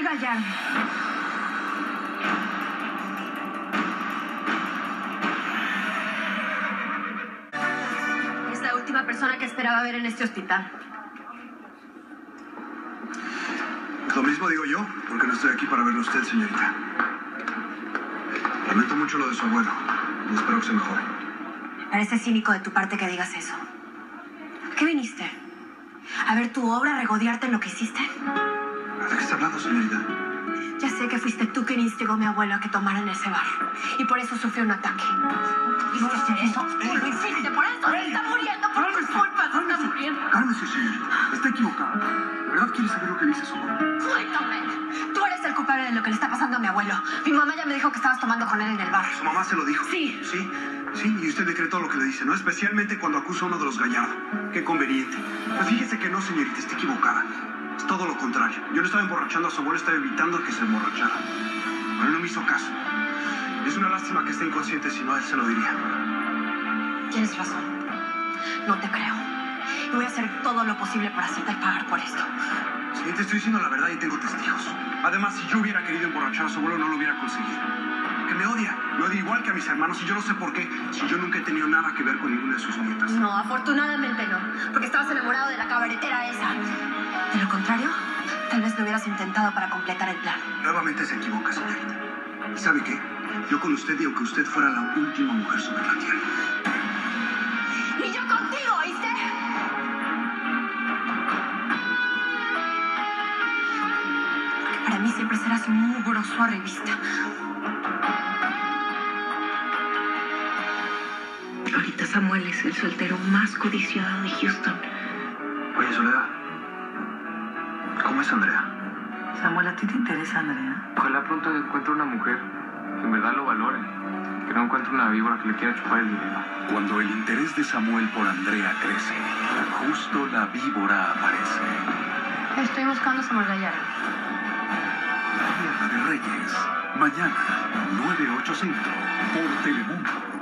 bloquearon. Es la última persona que esperaba ver en este hospital. Lo mismo digo yo, porque no estoy aquí para verlo a usted, señorita. Lamento mucho lo de su abuelo y espero que se mejore. Parece cínico de tu parte que digas eso. ¿A qué viniste? ¿A ver tu obra, regodearte en lo que hiciste? ¿De qué está hablando, señorita? Ya sé que fuiste tú quien instigó a mi abuelo a que tomara en ese bar. Y por eso sufrió un ataque. ¿Viste hacer eso? Lo hiciste, por eso se está muriendo, por tus culpas se está muriendo. Cálmese, señorita. Está equivocada. ¿Verdad quiere saber lo que dice su abuelo? Cuéntame. Tú eres el culpable de lo que le está pasando a mi abuelo. Mi mamá ya me dijo que estabas tomando con él en el bar. Su mamá se lo dijo. Sí. Sí, sí, y usted le cree todo lo que le dice, ¿no? Especialmente cuando acusa a uno de los Gallardo. Qué conveniente. Pues fíjese que no, señorita, está equivocada. Todo lo contrario. Yo no estaba emborrachando a su abuelo, estaba evitando que se emborrachara. Pero no me hizo caso. Es una lástima que esté inconsciente, si no, él se lo diría. Tienes razón. No te creo. Y voy a hacer todo lo posible para hacerte pagar por esto. Sí, te estoy diciendo la verdad y tengo testigos. Además, si yo hubiera querido emborrachar a su abuelo, no lo hubiera conseguido. Que me odia. Me odia igual que a mis hermanos y yo no sé por qué, si yo nunca he tenido nada que ver con ninguna de sus nietas. No, afortunadamente no. Lo hubieras intentado para completar el plan. Nuevamente se equivoca, señorita. ¿Y sabe qué? Yo con usted y aunque usted fuera la última mujer sobre la tierra. Y yo contigo, ¿oíste? Para mí siempre serás un mugroso arribista. Ahorita Samuel es el soltero más codiciado de Houston. Oye, Soledad. ¿Cómo es Andrea? Samuel, ¿a ti te interesa Andrea? Ojalá pronto encuentre una mujer que en verdad lo valore. Que no encuentre una víbora que le quiera chupar el dinero. Cuando el interés de Samuel por Andrea crece, justo la víbora aparece. Estoy buscando a Samuel Gallardo. Tierra de Reyes. Mañana, 9, 8 Centro, por Telemundo.